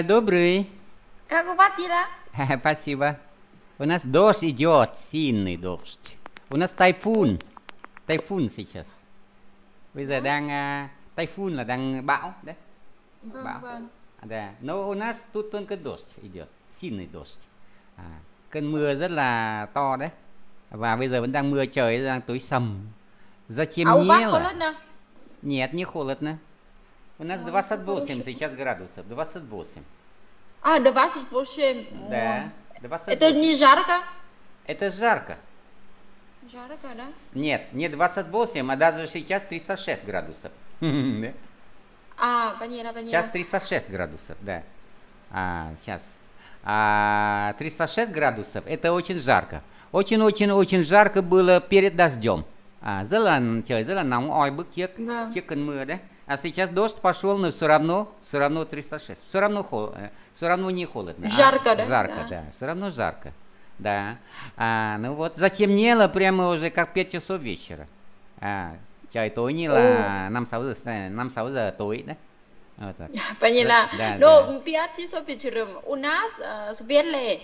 Дня добрый. Как у вас дела? Спасибо. У нас дождь идет, сильный дождь. У нас тайфун. Tайfun сейчас. Bây giờ đang uh, tайфун là đang bão đấy. Vâng, Bão. vâng. Да. Но у нас тут только дождь идет, сильный дождь. À, cơn mưa rất là to đấy. Và bây giờ vẫn đang mưa trời đang tối sầm. А у Затемнело. вас холодно? Нет, не холодно. У нас Ой, 28 хорошо. сейчас градусов. 28. А, 28. Да. Ой. 28. Это не жарко? Это жарко. Жарко, да? Нет, не 28, а даже сейчас 36 градусов. А, поняла, Сейчас поняла. 306 градусов, да. А, сейчас. А, 306 градусов, это очень жарко. Очень-очень-очень жарко было перед дождем. À, rất là trời rất là nóng oi bức trước Vâng. trước cơn mưa đấy. А сейчас дождь пошел, но все равно, все равно 306. Все равно, э, все равно не холодно. а Жарко, да? Жарко, Да. да. Все равно жарко. Да. А, ну вот затемнело прямо уже как 5 часов вечера. À, trời tối như là 5 6 giờ 5 6 giờ tối đấy. Ờ, так. Поняла. Да, Но да. 5 часов вечером у нас э, светлее.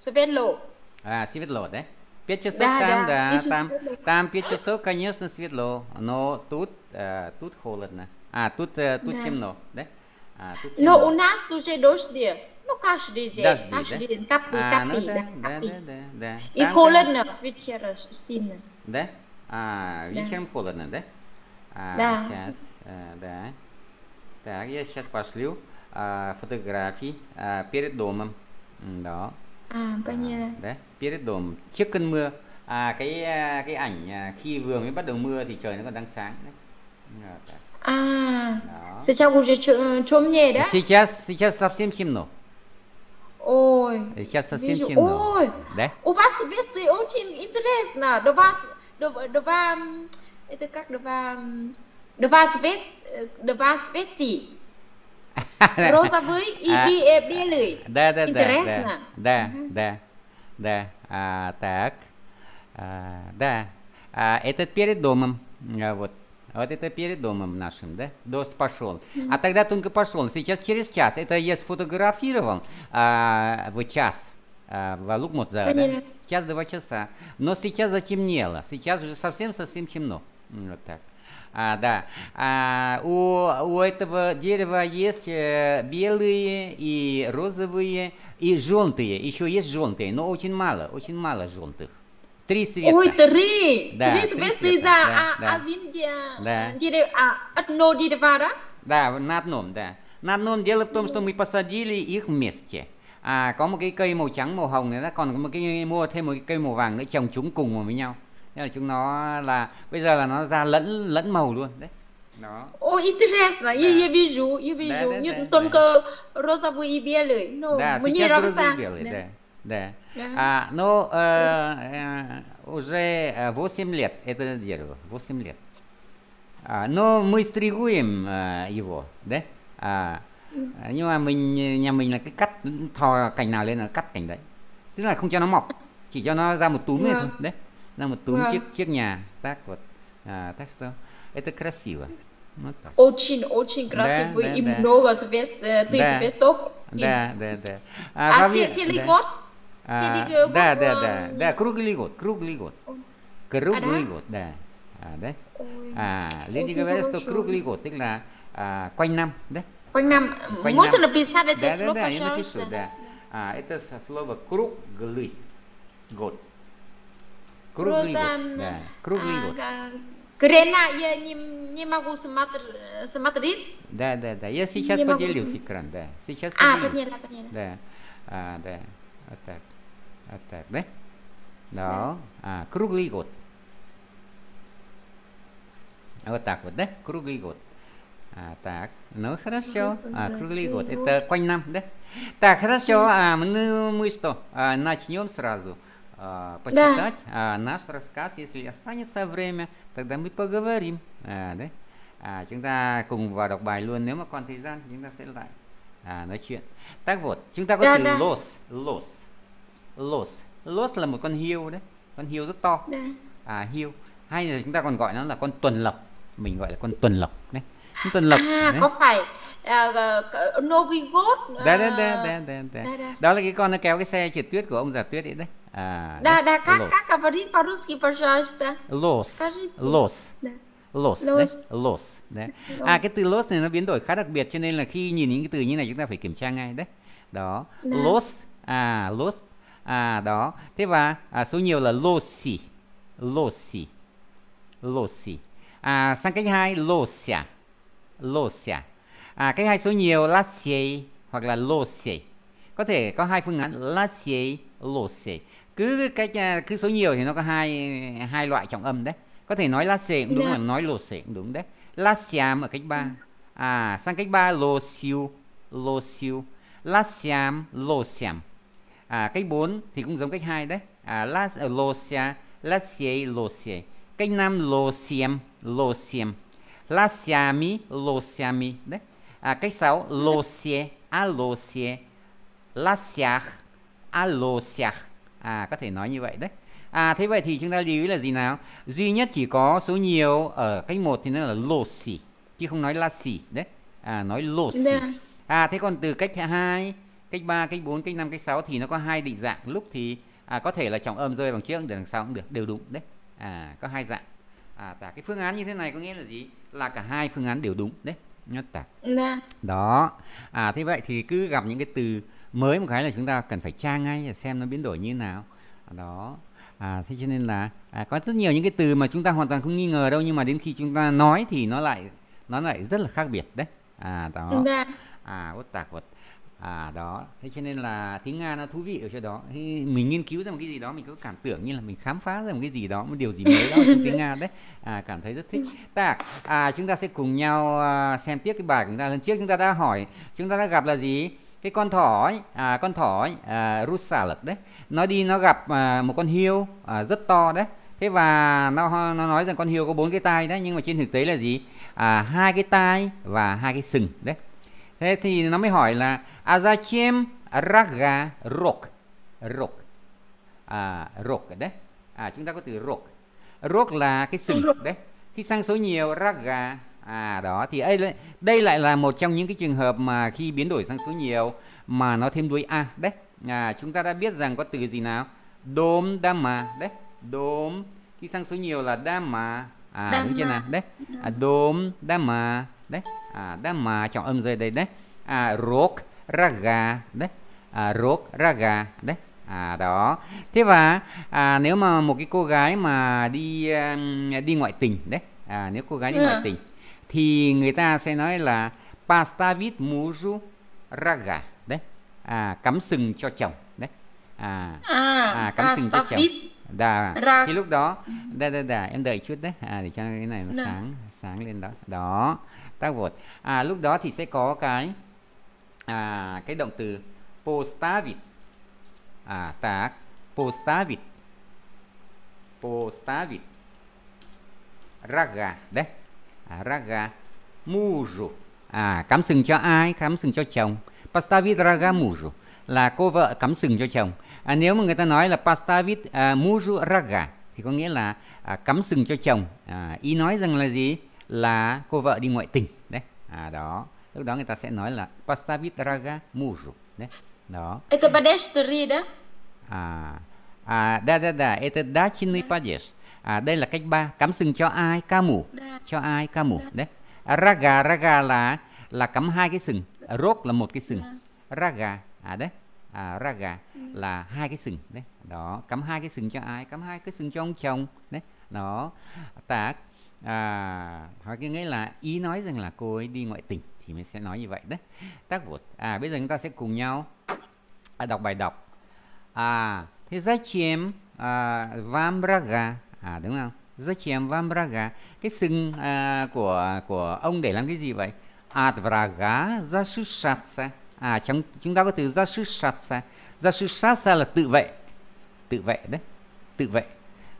Светло. А, светло, да? 5 часов Да, там, да, да, там, светло. там 5 часов, конечно, светло, но тут, э, тут холодно. А, тут, э, тут Да. темно, да? А, тут Но темно. у нас тоже дожди. Ну, каждый день. Дожди, Каждый да? день. Капли, А, ну капли, да, да, да, капли. да, да, да. И Там, холодно вечером сильно. Да? А, вечером холодно, да? А, Да. Сейчас, э, да. Так, я сейчас пошлю а, фотографии а, перед домом. Đó. À, поняла. đấy перед домом trước cơn mưa à cái cái ảnh khi vừa mới bắt đầu mưa thì trời nó còn đang sáng đấy. А, сейчас уже темнее, да? сейчас сейчас совсем темно Ой, сейчас совсем вижу. темно Ой, да у вас вести очень интересно. Два, с- два, два, м, это как два, м, два свет, э, два свести. Розовый и А, э, белый. да да да Интересно. да да да да а, так А, да А, это перед домом А, вот вот это перед домом нашим, да? Дождь пошел. А тогда только пошел. Сейчас через час. Это я сфотографировал а, в час. А, в Лукмутза, да? Сейчас два часа. Но сейчас затемнело. Сейчас уже совсем-совсем темно. Вот так. А, да. А, у, у этого дерева есть э, белые и розовые и желтые. Еще есть желтые, но очень мало, очень мало желтых. Три цвета. Ой, три. Да, Три три свести света, за да, а- да. один де- Да. дерево, а, одно дерево, да? Да, на одном, да. На одном дело в том, что мы посадили их вместе. À, có một cái cây màu trắng màu hồng này đó còn có một cái mua thêm một cái cây màu vàng nữa trồng chúng cùng vào với nhau Thế là chúng nó là bây giờ là nó ra lẫn lẫn màu luôn đấy đó Ой, интересно. Я, я вижу, я вижу. да, Нет, да, только розовый и белый. Ну, да мне сейчас нравится. друзья белые да да Да. а, но э, э, уже э, 8 лет это дерево 8 лет à, но мы стригуем э, его да à, nhưng mà mình nhà mình là cái cắt thò cành nào lên là cắt cành đấy tức là không cho nó mọc chỉ cho nó ra một túm Vâng. thôi đấy ra một túm Vâng. chiếc chiếc nhà так вот а, так что это красиво вот так. Очень, очень красивый да, и да. много звезд, э, тысяч Да. звездов. И- да да да А, во целый да. год? А, да, да, да, да, круглый год, круглый год. Круглый да? год, да. Đấy. Ой, À, люди говорят, что круглый год, tức là à, quanh năm, да? Quanh năm. Quanh Можно написать это Да, да, слово, да, я пожалуйста? напишу, да. А, это слово круглый год. Круглый Просто, год, да, круглый а, год. Грена я не, не могу смотр- смотреть. Да, да, да. Я сейчас не поделюсь экран, да. Сейчас А, поделюсь. поняла, поняла. Да. А, да. Вот так. Вот так, да? Да. А, круглый год. Вот так вот, да? Круглый год. А, так, ну хорошо. А, круглый год. Это quanh năm, да? Так, хорошо. А, мы, мы что? А, начнем сразу а, почитать а, наш рассказ. Если останется время, тогда мы поговорим. À, đấy. À, chúng ta cùng vào đọc bài luôn. Nếu mà còn thời gian thì chúng ta sẽ lại à, nói chuyện. Так вот, chúng ta có Да, từ да. los, los, los. Los là một con hiêu đấy, con hiêu rất to. Да. À, hiêu. Hay là chúng ta còn gọi nó là con tuần lộc. Mình gọi là con tuần lộc đấy. Con tuần lộc. À, đấy. có phải à, uh, Novigod Đấy, đấy, đấy, đấy, đấy, đấy. Đó là cái con nó kéo cái xe trượt tuyết của ông già tuyết ấy đấy. À, да, да, как, los. как говорить по-русски, пожалуйста? Los. Los. Да. Los, los. Đấy, los. Đấy. À cái từ los này nó biến đổi khá đặc biệt cho nên là khi nhìn những cái từ như này chúng ta phải kiểm tra ngay đấy. Đó. Dạ. Los. À los. À đó. Thế và à, số nhiều là losi. Losi. Losi. À sang cách hai losia. Losia. À cách hai số nhiều lasie hoặc là losie. Có thể có hai phương án lasie, losie cứ cái cứ số nhiều thì nó có hai hai loại trọng âm đấy có thể nói lá xệ cũng đúng yeah. Dạ. mà nói lô xệ cũng đúng đấy lá xiam ở cách ba à sang cách ba lô siêu lô siêu lá xiam lô xiam à cách bốn thì cũng giống cách hai đấy. À xia lá xie lô xie cách năm lô xiêm lô xiêm. Lá xiami lô xiami đấy. À cách sáu lô xie a lô xie lá xiach a lô xiach à có thể nói như vậy đấy. À thế vậy thì chúng ta lưu ý là gì nào? Duy nhất chỉ có số nhiều ở cách một thì nó là lô xỉ chứ không nói la xỉ đấy. À nói lô xỉ dạ. à thế còn từ cách hai cách ba cách bốn cách năm cách sáu thì nó có hai định dạng. Lúc thì à, có thể là trọng âm rơi bằng trước đằng sau cũng được đều đúng đấy. À có hai dạng. À tả cái phương án như thế này có nghĩa là gì? Là cả hai phương án đều đúng đấy. Nhất tả. Dạ. đó. À thế vậy thì cứ gặp những cái từ mới một cái là chúng ta cần phải tra ngay và xem nó biến đổi như thế nào. Đó. À, thế cho nên là à, có rất nhiều những cái từ mà chúng ta hoàn toàn không nghi ngờ đâu nhưng mà đến khi chúng ta nói thì nó lại nó lại rất là khác biệt đấy. À đó. Dạ. à út tạc vật à đó. Thế cho nên là tiếng nga nó thú vị ở chỗ đó. Thế mình nghiên cứu ra một cái gì đó mình có cảm tưởng như là mình khám phá ra một cái gì đó một điều gì mới đó trong tiếng nga đấy. À cảm thấy rất thích. Tạc à chúng ta sẽ cùng nhau à, xem tiếp cái bài của chúng ta. Lần trước chúng ta đã hỏi chúng ta đã gặp là gì? Cái con thỏ ấy, à, con thỏ ấy, à, rusalat đấy. Nó đi nó gặp à, một con hiêu à, rất to đấy. Thế và nó nó nói rằng con hiêu có bốn cái tai đấy nhưng mà trên thực tế là gì? À, hai cái tai và hai cái sừng đấy. Thế thì nó mới hỏi là azachim raga rok. Rok. À, rok đấy. À chúng ta có từ rok. Rok là cái sừng đấy. Khi sang số nhiều raga. À đó thì đây đây lại là một trong những cái trường hợp mà khi biến đổi sang số nhiều mà nó thêm đuôi a đấy. À, chúng ta đã biết rằng có từ gì nào? Đốm dhamma đấy. Đốm. Khi sang số nhiều là dhamma. À Dhamma. đúng chưa nào? Đấy. À, đốm dhamma đấy. À dhamma trọng âm rơi đây đấy. À rok raga đấy. À rok raga đấy. À đó. Thế và à, nếu mà một cái cô gái mà đi đi ngoại tình đấy. À nếu cô gái đi ừ. ngoại tình thì người ta sẽ nói là pastavit muju raga đấy. À cắm sừng cho chồng đấy. À à, à cắm sừng cho chồng. đà. thì lúc đó đà đà đà em đợi chút đấy. À để cho cái này nó sáng sáng lên đó. Đó tác vột à lúc đó thì sẽ có cái à cái động từ postavit. À tác postavit. Postavit. Raga đấy. À, raga. Muju à cắm sừng cho ai? Cắm sừng cho chồng. Pastavit raga muju là cô vợ cắm sừng cho chồng. À, nếu mà người ta nói là pastavit à, muju raga thì có nghĩa là à, cắm sừng cho chồng. À, ý nói rằng là gì? Là cô vợ đi ngoại tình đấy. À đó lúc đó người ta sẽ nói là pastavit raga muju đấy đó это падеж да à à да да да это дачный падеж à, đây là cách ba cắm sừng cho ai ca mù cho ai ca mù đấy à, raga raga là là cắm hai cái sừng rốt là một cái sừng raga à đấy à, raga ừ. là hai cái sừng đấy đó cắm hai cái sừng cho ai cắm hai cái sừng cho ông chồng đấy đó tác à, hoặc cái nghĩa là ý nói rằng là cô ấy đi ngoại tình thì mình sẽ nói như vậy đấy tác vụt à bây giờ chúng ta sẽ cùng nhau à, đọc bài đọc à thế зачем à, вам рога à đúng không Zачем вам рога cái sừng à, của của ông để làm cái gì vậy от врага защищаться à trong chúng ta có từ защищаться защищаться là tự vệ tự vệ đấy tự vệ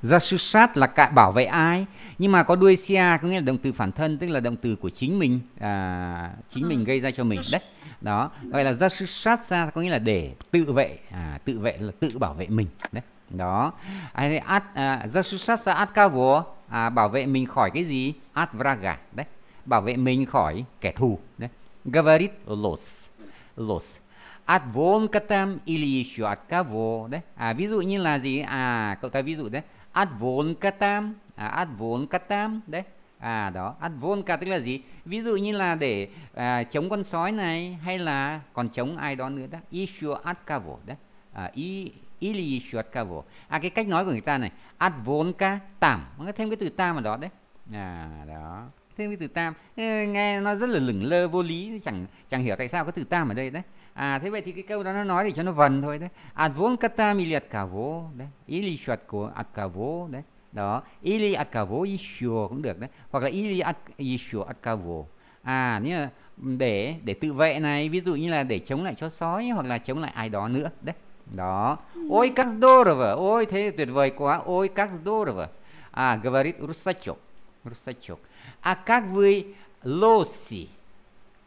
ra sư sát là cả bảo vệ ai? Nhưng mà có đuôi sia có nghĩa là động từ phản thân tức là động từ của chính mình à, chính mình ừ. gây ra cho mình. Đấy đó. Gọi là ra sư sát ra có nghĩa là để tự vệ à, tự vệ là tự bảo vệ mình. Đấy đó. Ai at ra sư sát ra at cavo à, bảo vệ mình khỏi cái gì? At vraga. Đấy bảo vệ mình khỏi kẻ thù. Đấy gavarit los los. At volkatam ili at cavo đấy à ví dụ như là gì? À cậu ta ví dụ đấy advocatam à, advocatam đấy. À đó advoca tức là gì? Ví dụ như là để à, chống con sói này hay là còn chống ai đó nữa đó. Issue ad cavo đấy. À, i ili shuat cavo à cái cách nói của người ta này advoca tam nó thêm cái từ tam vào đó đấy. À đó thêm cái từ tam. Nghe nó rất là lửng lơ vô lý chẳng chẳng hiểu tại sao có từ tam ở đây đấy à thế vậy thì cái câu đó nó nói để cho nó vần thôi đấy ad volkatam или от кого đấy или еще от, от кого đấy đó или от кого еще cũng được đấy hoặc là или от, еще от кого à như để để tự vệ này ví dụ như là để chống lại chó sói hoặc là chống lại ai đó nữa đấy đó ôi как здорово ôi thế tuyệt vời quá ôi как здорово а говорит русачок русачок а как вы лоси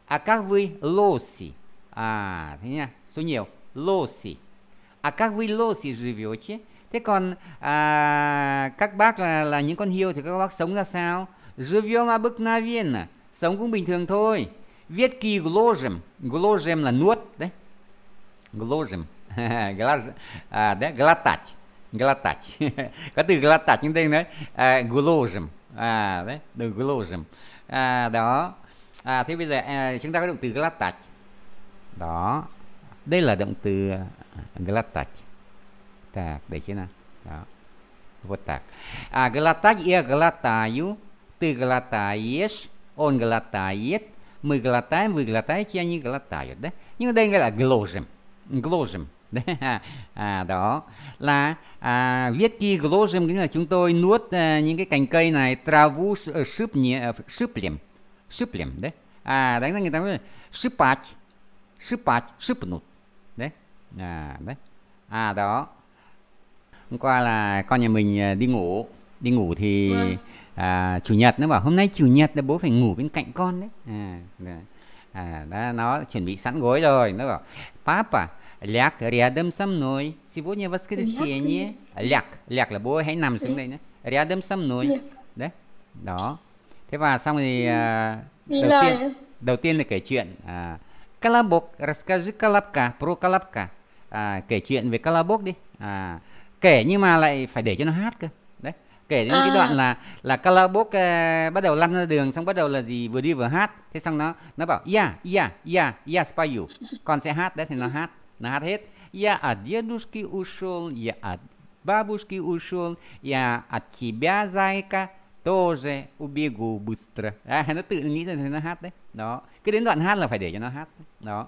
а как вы лоси à thế nha số nhiều losi à các вы losi живете thế còn à, các bác là là những con hiêu thì các bác sống ra sao живем обыкновенно sống cũng bình thường thôi viết kỳ gложем gложем là nuốt đấy gложем à, đấy глотать глотать có từ глотать nhưng đây nói à, gложем à đấy từ gложем à, đó à thế bây giờ à, chúng ta có động từ глотать đó đây là động từ глотать так дайте на да. вот так а глотать я глотаю ты глотаешь он глотает мы глотаем вы глотаете они глотают да nhưng đây gọi là gложем gложем à, đó là à, viết kia gложем nghĩa là chúng tôi nuốt à, những cái cành cây này travу шип не шиплем шиплем đấy à đánh ra người ta nói шипать шипать шипнут đấy à đấy à đó hôm qua là con nhà mình đi ngủ đi ngủ thì à, chủ nhật nó bảo hôm nay chủ nhật là bố phải ngủ bên cạnh con đấy à, à đó, nó chuẩn bị sẵn gối rồi nó bảo papa ляг рядом со мной сегодня воскресенье ляг ляg là bố hãy nằm xuống đây nhé рядом со мной đấy đó thế và xong thì à, đầu tiên đầu tiên là kể chuyện à, Колобок, расскажи Колобка, про Колобка. À, kể chuyện về Colobok đi. À, kể nhưng mà lại phải để cho nó hát cơ. Đấy. Kể đến à. cái đoạn là là Colobok uh, bắt đầu lăn ra đường xong bắt đầu là gì vừa đi vừa hát. Thế xong nó nó bảo "Я, я, я, я спою." Con sẽ hát đấy thì nó hát, nó hát hết. "Я от дедушки ушел, я от бабушки ушел, я от тебя, зайка, тоже убегу быстро." À, nó tự nghĩ ra thì nó hát đấy. Đó cứ đến đoạn hát là phải để cho nó hát đó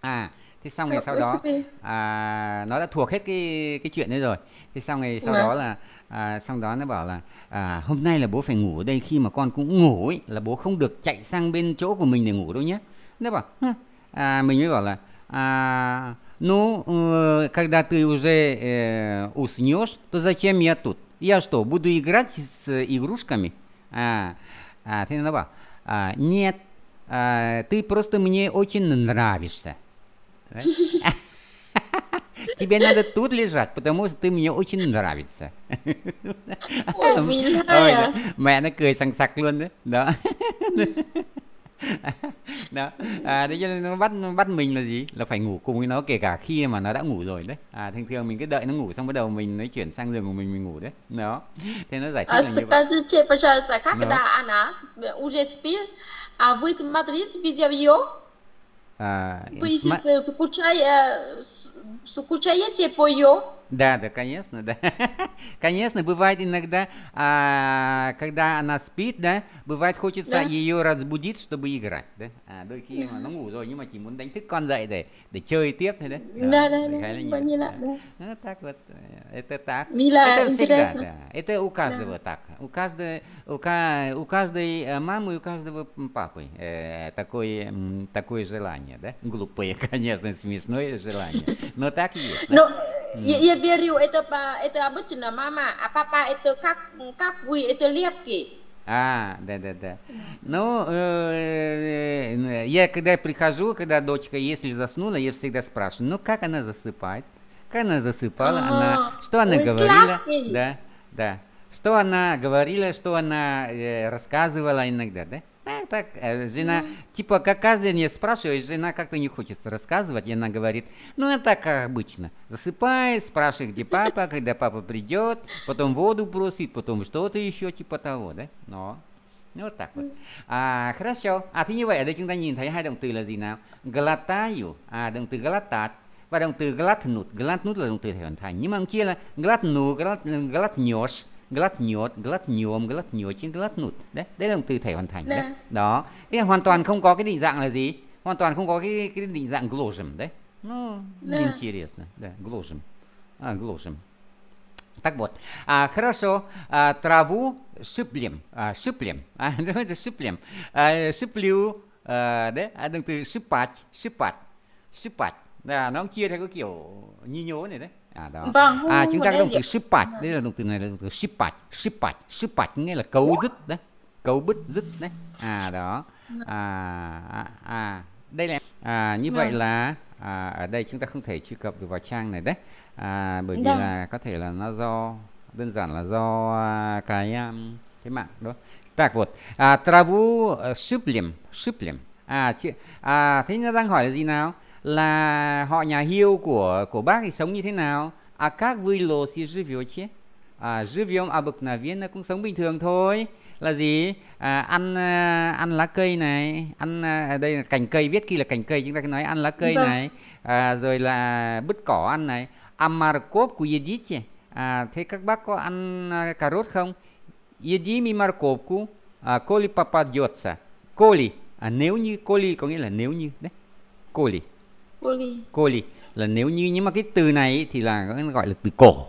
à thế xong rồi sau đó à, nó đã thuộc hết cái cái chuyện đấy rồi thế xong rồi sau đó là à, xong đó nó bảo là à, hôm nay là bố phải ngủ ở đây khi mà con cũng ngủ ấy là bố không được chạy sang bên chỗ của mình để ngủ đâu nhé nó bảo à, mình mới bảo là à, ну, э, когда ты уже э, уснешь, то зачем я тут? Я что, буду играть с игрушками? А, thế nó bảo, à, нет, а, ты просто мне очень нравишься. Тебе надо тут лежать, потому что ты мне очень nравится. Ôi, đó. Mẹ nó cười sằng sặc luôn đấy. Đó. đó à, thế cho nên nó bắt nó bắt mình là gì là phải ngủ cùng với nó kể cả khi mà nó đã ngủ rồi đấy à thường thường mình cứ đợi nó ngủ xong bắt đầu mình mới chuyển sang giường của mình mình ngủ đấy đó thế nó giải thích là như vậy скажите пожалуйста когда она уже спит а вы смотрите видео А, Вы см... скучаете, скучаете по ее? Да, да, конечно, да. конечно, бывает иногда, а, когда она спит, да, bывает хочется да. ее разбудить, чтобы играть, да. À, đôi khi mà nó ngủ rồi nhưng mà chỉ muốn đánh thức con dậy để để chơi tiếp thôi đấy. Да, да, да. Поняла, да. Ну, так вот, это так. Мила, это всегда, да. Это у каждого да. так. У каждой, у, у каждой мамы, у каждого папы э, такое, такое желание, да. Глупое, конечно, смешное желание, но так есть. Но я, я верю, это, это обычно мама, а папа это как, как вы, это лепки. А, да, да, да. Ну, э, я когда прихожу, когда дочка, если заснула, я всегда спрашиваю, ну как она засыпает? Как она засыпала? А, она, что она говорила? Да, да. Что она говорила, что она э, рассказывала иногда, да? Так, э, жена, типа, как каждый день спрашивает, жена как-то не хочет рассказывать, и она говорит, ну, это так как обычно. Засыпает, спрашивает, где папа, когда папа придет, потом воду просит, потом что-то еще, типа того, да? Но, ну, вот так вот. À, хорошо. À, thế như vậy ở đây chúng ta nhìn thấy hai động từ là gì nào? Glatayu, à, động từ glatat và động từ glatnut. Glatnut là động từ thể hoàn thành. Nhưng mà kia là glatnu, glat, glatnios, glatniot, glatniom, glatniot, chứ glatnut. Đấy, đấy là động từ thể hoàn thành. Đấy. Đó. Thế là hoàn toàn không có cái định dạng là gì? Hoàn toàn không có cái cái định dạng gложем, đấy. Ну, интересно, да, гложем. А, гложем. Так вот, а, хорошо, а, траву шиплем, а, шиплем, а, давайте шиплем, а, шиплю, à, đấy, à, động từ шипать, шипать, шипать, là nó chia theo cái kiểu như nhố này đấy. À đó. Vâng, à chúng ta có động từ việc- шипать, đây là động từ này là động từ шипать, шипать, шипать nghĩa là cấu dứt đấy, cấu bứt dứt đấy. À đó. À à, à đây là à như vậy Vâng. là à, ở đây chúng ta không thể truy cập được vào trang này đấy. À, bởi vì Vâng. là có thể là nó do đơn giản là do à, cái um, cái mạng đó. Так вот, à, travу ờ, шиплем, шиплем. À, chị, à thế nó đang hỏi là gì nào? Là họ nhà hiêu của của bác thì sống như thế nào? À các вы лоси живете? À, живем обыкновенно cũng sống bình thường thôi. Là gì? À, ăn à, ăn lá cây này, ăn à, ở đây là cành cây viết kia là cành cây chúng ta cứ nói ăn lá cây Vâng. này, à, rồi là bứt cỏ ăn này. А морковку едите? À, thế các bác có ăn à, cà rốt không? Едим и морковку, à, коли попадется. Коли, à, nếu như, коли có nghĩa là nếu như, đấy. cô lì là nếu như nhưng mà cái từ này thì là gọi là từ cổ.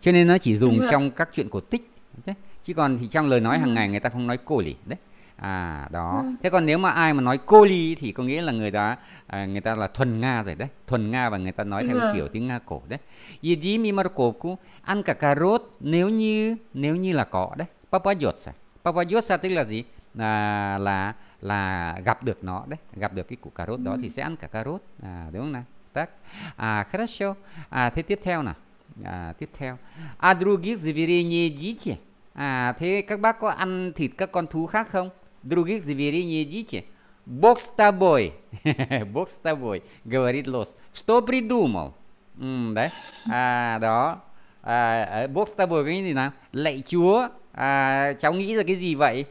Cho nên nó chỉ dùng trong các chuyện cổ tích. Đấy. chứ còn thì trong lời nói hàng ngày người ta không nói cô lì đấy. À đó. Ừ. thế còn nếu mà ai mà nói cô ly thì có nghĩa là người đó à, người ta là thuần nga rồi đấy. Thuần nga và người ta nói theo ừ. kiểu tiếng nga cổ đấy. Yedimi markovku ăn cả cà rốt nếu như nếu như là có đấy. Papayotsa papayotsa tức là gì? À, là là gặp được nó đấy, gặp được cái củ cà rốt đó thì sẽ ăn cả cà rốt. À đúng không nào? Так. À хорошо. À thế tiếp theo nào. À tiếp theo. А других зверей не едите? À thế các bác có ăn thịt các con thú khác không? Других зверей не едите? Бог с тобой. Бог с тобой, говорит лос. Что придумал? Ừm, đấy. À đó. À, ở Бог с тобой cái gì nào? Lạy Chúa. À, cháu nghĩ ra cái gì vậy?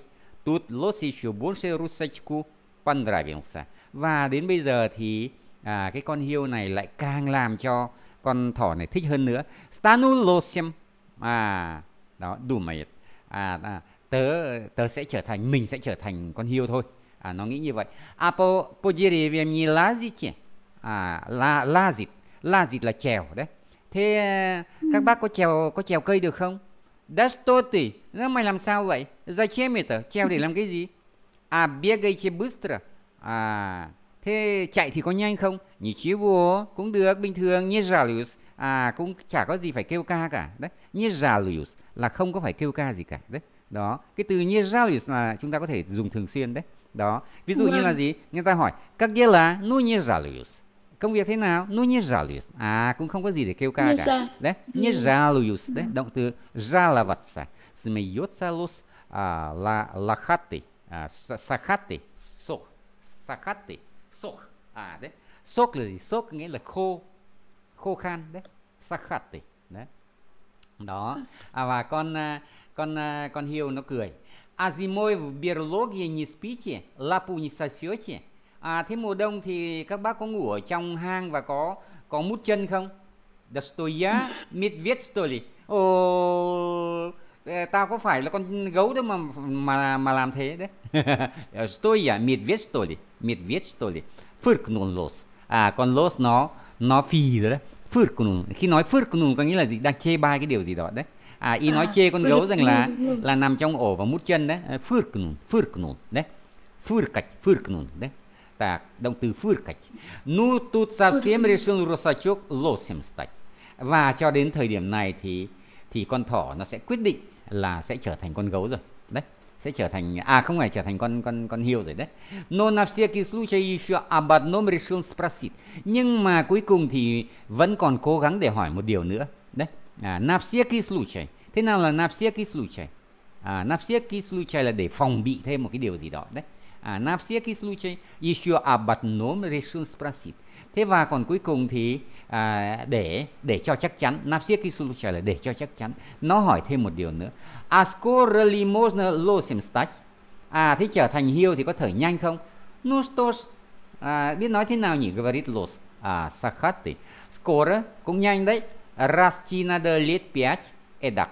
Тут лос еще больше русачку понравился. Và đến bây giờ thì à, cái con hiêu này lại càng làm cho con thỏ này thích hơn nữa. Stanu losem. À, đó, думает. À, à, tớ tớ sẽ trở thành mình sẽ trở thành con hiêu thôi. À, nó nghĩ như vậy. А по, по деревьям не лазите? À, la, lazit. Lazit là trèo đấy. Thế à, các bác có trèo có trèo cây được không? Да что ты? Nó mày làm sao vậy? Зачем это? Treo để làm cái gì? À бегайте быстро. À thế chạy thì có nhanh không? Ничего, cũng được, bình thường, не жалуюсь. À cũng chả có gì phải kêu ca cả. Đấy, не жалуюсь là không có phải kêu ca gì cả. Đấy. Đó, cái từ не жалуюсь là chúng ta có thể dùng thường xuyên đấy. Đó, ví dụ như là Vâng. gì? Người ta hỏi, các дела? Ну не жалуюсь. Công việc thế nào? Ну не жалуюсь. À cũng không có gì để kêu ca Не cả. жа- Đấy, не жалуюсь. Đấy, động từ жаловаться. Смеется лос а, ла, лохатый, а, с- сахатый, сох, сахатый, сох. À đấy, sốc là gì? Sốc nghĩa là khô, khô khan đấy. Сахатый. Đấy. Đó. À và con à, con à, con hiêu nó cười. А зимой в берлоге не спите, лапу не сосете? à thế mùa đông thì các bác có ngủ ở trong hang và có có mút chân không? Dostoya story, ồ tao có phải là con gấu đâu mà mà mà làm thế đấy? Dostoya Medvestoly Medvestoly Furknunlos à con los nó nó phi rồi đấy. Furknun khi nói Furknun có nghĩa là gì? Đang chê bai cái điều gì đó đấy. À y à, nói chê con gấu rằng là là nằm trong ổ và mút chân đấy. Furknun Furknun đấy. Furkach Furknun đấy Так, động từ fyrkać. Ну, тут совсем решил русачок лосем стать. Và cho đến thời điểm này thì thì con thỏ nó sẽ quyết định là sẽ trở thành con gấu rồi. Đấy, sẽ trở thành à không phải trở thành con con con hiêu rồi đấy. Но на всякий случай еще об одном решил спросить. Nhưng mà cuối cùng thì vẫn còn cố gắng để hỏi một điều nữa. Đấy. À, на всякий случай. Thế nào là на всякий случай? À, на всякий случай là để phòng bị thêm một cái điều gì đó đấy. à, на всякий случай еще об одном решил sпросить thế và còn cuối cùng thì à, để để cho chắc chắn на всякий случай là để cho chắc chắn nó hỏi thêm một điều nữa а скоро ли можно лосем стать à thế trở thành hiêu thì có thể nhanh không ну что ж à, biết nói thế nào nhỉ говорит лос à сахаты скоро cũng nhanh đấy расти надо лет пять эдак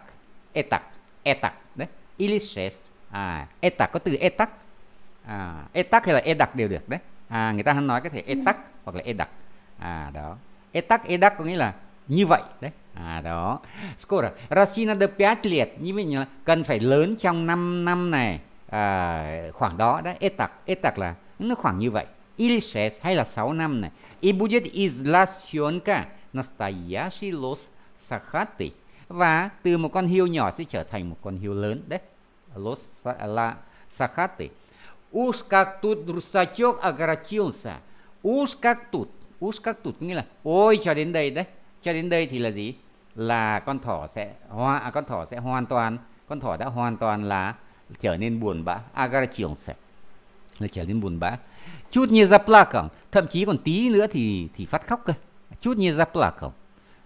этак этак đấy или шесть à этак có từ этак à этак hay là эдак đều được đấy à người ta hay nói có thể étac hoặc là édac à đó étac édac có nghĩa là như vậy đấy à đó скоро расти надо пять лет như vậy là cần phải lớn trong 5 năm này à, khoảng đó đấy étac étac là nó khoảng như vậy или шесть hay là 6 năm này и будет из лосенка настоящий лос сахатый và từ một con hiêu nhỏ sẽ trở thành một con hiêu lớn đấy лос la сахатый Уж как тут русачок огорчился. Уж как тут. Uж các tụt nghĩa là ôi cho đến đây đấy. Cho đến đây thì là gì? Là con thỏ sẽ hoa à, con thỏ sẽ hoàn toàn con thỏ đã hoàn toàn là trở nên buồn bã. Огорчился. Là trở nên buồn bã. Chút như заплакал. Thậm chí còn tí nữa thì thì phát khóc cơ. Chút như заплакал.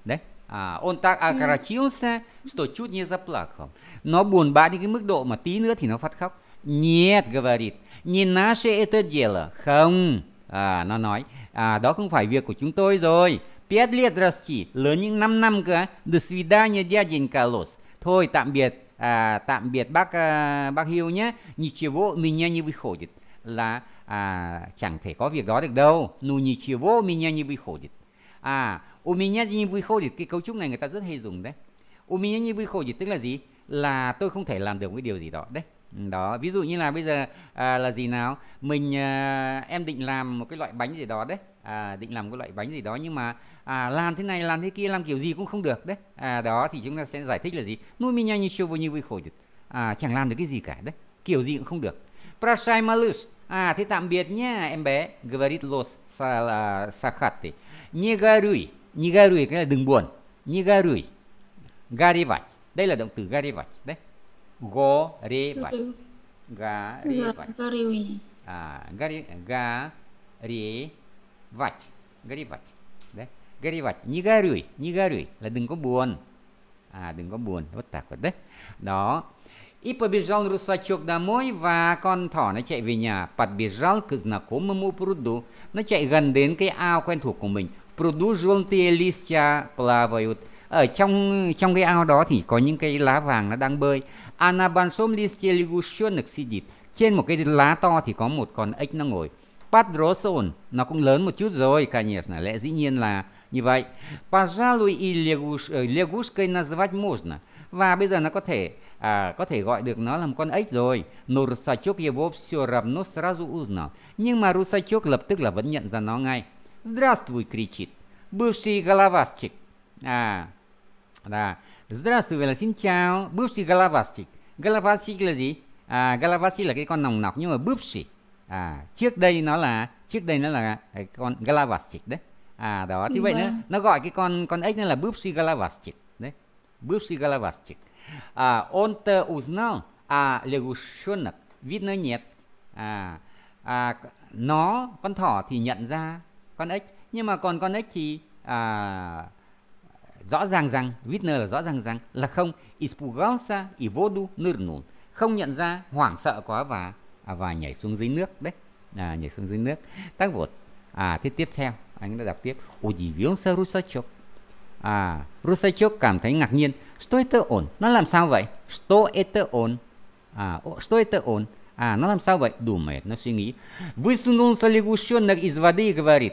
Đấy. À, он так огорчился, что чуть не заплакал. Nó buồn bã đến cái mức độ mà tí nữa thì nó phát khóc. Нет, говорит, не наше это дело. Không. À, nó nói, à, đó không phải việc của chúng tôi rồi. Пять лет расти, lớn những 5 năm cơ. До свидания, дяденька Лос. Thôi tạm biệt, à, tạm biệt bác à, bác Hiếu nhé. Ничего у меня не выходит. Là à, chẳng thể có việc đó được đâu. Ну ничего у меня не выходит. À, у меня не выходит, cái cấu trúc này người ta rất hay dùng đấy. У меня не выходит tức là gì? Là tôi không thể làm được cái điều gì đó đấy đó ví dụ như là bây giờ à, là gì nào mình à, em định làm một cái loại bánh gì đó đấy à, định làm cái loại bánh gì đó nhưng mà à, làm thế này làm thế kia làm kiểu gì cũng không được đấy à, đó thì chúng ta sẽ giải thích là gì nuôi mình nhanh như siêu như vui khổ à, chẳng làm được cái gì cả đấy kiểu gì cũng không được Prashai malыш à thế tạm biệt nhé em bé говорит los сахаты не горюй не горюй cái là đừng buồn не горюй горевать đây là động từ горевать đấy горевать. Горевать. А, горе, горевать. Горевать. Да? Горевать. Не горюй, не горюй. Là đừng có buồn. À, đừng có buồn. Вот так вот, да? Đó. И побежал русачок домой và con thỏ nó chạy về nhà. Подбежал к знакомому пруду. Nó chạy gần đến cái ao quen thuộc của mình. Пруду желтые листья плавают. Ở trong trong cái ao đó thì có những cái lá vàng nó đang bơi. А на большом листе лягушонок сидит. Trên một cái lá to thì có một con ếch nó ngồi. Подрос nó cũng lớn một chút rồi, конечно, lẽ dĩ nhiên là như vậy. Пожалуй, и лягуш, лягушкой назвать можно. Và bây giờ nó có thể à, có thể gọi được nó là một con ếch rồi. Но русачок его все равно сразу узнал. Nhưng mà русачок lập tức là vẫn nhận ra nó ngay. Здравствуй, кричит. Бывший головастик. À, là Здравствуй là xin chào. Bướpsi Galavastic. Galavastic là gì? À, Galavastic là cái con nòng nọc nhưng mà bướpsi. À, trước đây nó là trước đây nó là cái con Galavastic đấy. À đó, thì vậy nữa, vâng. nó gọi cái con con ếch nó là Bướpsi Galavastic đấy. Бывший головастик. А, он-то узнал, а лягушонок, видно нет. À, à, nó, con thỏ thì nhận ra con ếch, nhưng mà còn con ếch thì à, rõ ràng rằng Wittner là rõ ràng rằng là không испугался и воду нырнул không nhận ra hoảng sợ quá và à, và nhảy xuống dưới nước đấy à, nhảy xuống dưới nước tác vột à tiếp tiếp theo anh đã đọc tiếp удивился Русачок à Русачок cảm thấy ngạc nhiên что это он nó làm sao vậy что это он à что это он à nó làm sao vậy думает nó suy nghĩ высунулся лягушонок из воды и говорит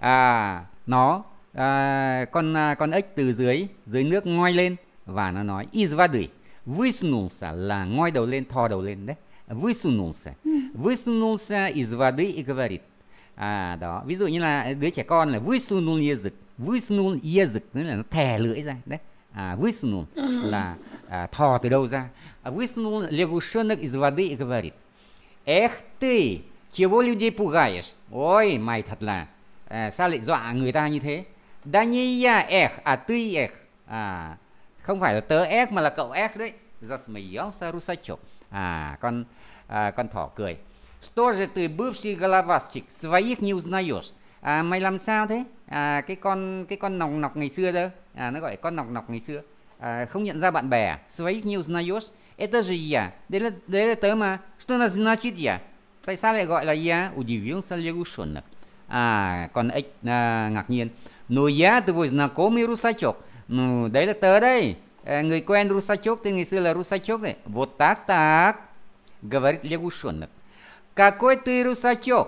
à nó à, con à, con ếch từ dưới dưới nước ngoi lên và nó nói izvadui высунулся là ngoi đầu lên thò đầu lên đấy высунулся высунулся из воды и говорит à đó ví dụ như là đứa trẻ con là высунул язык высунул язык tức là nó thè lưỡi ra đấy à высунул là à, thò từ đâu ra а высунул лягушонок из воды и говорит эх ты чего людей пугаешь ôi mày thật là à, sao lại dọa người ta như thế Dania ech à tươi ech à không phải là tớ ech mà là cậu ech đấy Zasmiyался Rusachok à con à, con thỏ cười Что же ты, bывший головастик, своих не узнаешь? À, mày làm sao thế? À, cái con cái con nọc nọc ngày xưa đó, à, nó gọi con nọc nọc ngày xưa. À, không nhận ra bạn bè. à? Своих не узнаешь? Это же я. Đấy là, đấy là tớ mà. Что это значит я? Tại sao lại gọi là я? Удивился лягушонок. À, con ếch à, ngạc nhiên. Ну я твой знакомый русачок. Ну, đấy là tớ đây. À, người quen русачок, tên ngày xưa là русачок đấy. Вот так так. Говорит лягушонок. Какой ты русачок?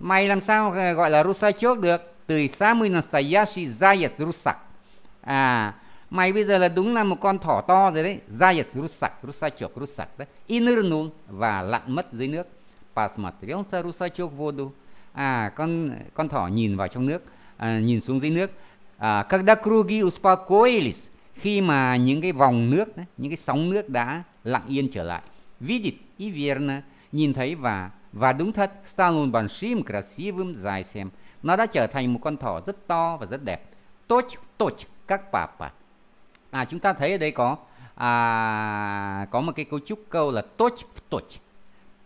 Mày làm sao gọi là русачок được? Từ самый настоящий заяц русак. À, mày bây giờ là đúng là một con thỏ to rồi đấy. Заяц русак, русачок, русак đấy. И нырнул và lặn mất dưới nước. Посмотрелся русачок в воду. À, con con thỏ nhìn vào trong nước, à, nhìn xuống dưới nước. À, когда круги успокоились, khi mà những cái vòng nước, đấy, những cái sóng nước đã lặng yên trở lại. Видит и верно, nhìn thấy và và đúng thật, стал он большим красивым зайцем. Nó đã trở thành một con thỏ rất to và rất đẹp. Точь в точь, как папа. À chúng ta thấy ở đây có à, có một cái cấu trúc câu là точь в точь.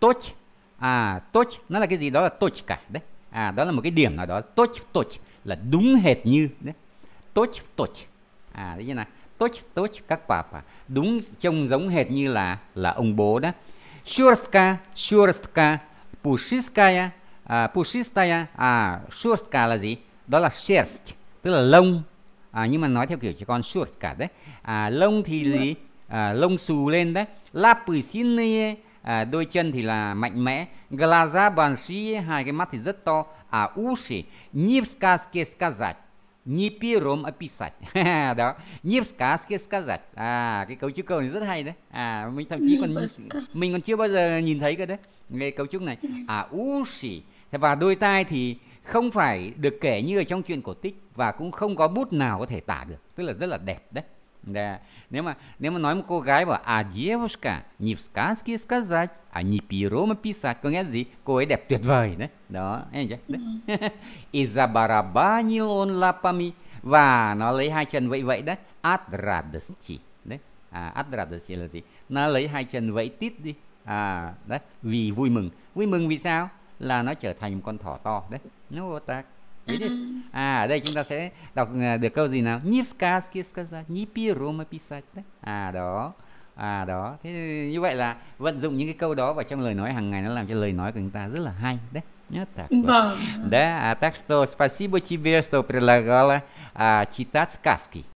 Точь à точь nó là cái gì đó là точка đấy. À đó là một cái điểm nào đó. Точь в точь là đúng hệt như đấy. tốt toch. À đấy như là tốt toch các papa. Đúng trông giống hệt như là là ông bố đó. Shurska, Shurska, Pushiskaya, à, Pushistaya, à, Shurska là gì? Đó là sherst, tức là lông. À, nhưng mà nói theo kiểu chỉ con Shurska đấy. À, lông thì gì? À, lông xù lên đấy. Lapisine, à, đôi chân thì là mạnh mẽ. Глаза большие, hai cái mắt thì rất to. À, уши, не в сказке сказать. Не пером описать. đó, не в сказке сказать. À, cái cấu trúc câu này rất hay đấy. À, mình thậm chí còn mình còn chưa bao giờ nhìn thấy cơ đấy cái cấu trúc này à ushi và đôi tai thì không phải được kể như ở trong chuyện cổ tích và cũng không có bút nào có thể tả được tức là rất là đẹp đấy Да. Nếu mà nếu mà nói một cô gái bảo à девушка не в сказке сказать, а не пером описать, có nghĩa là gì? Cô ấy đẹp tuyệt vời đấy. Đó, em chưa? Đấy. И забарабанил он лапами và nó lấy hai chân vậy vậy đấy. От радости. Đấy. À, от радости là gì? Nó lấy hai chân vẫy tít đi à đấy vì vui mừng vui mừng vì sao là nó trở thành một con thỏ to đấy nó vô tác à ở đây chúng ta sẽ đọc được câu gì nào не в сказке сказать не пером описать đấy à đó à đó thế như vậy là vận dụng những cái câu đó vào trong lời nói hàng ngày nó làm cho lời nói của chúng ta rất là hay đấy nhớ так Vâng. да а так что спасибо тебе что предлагала а, читать сказки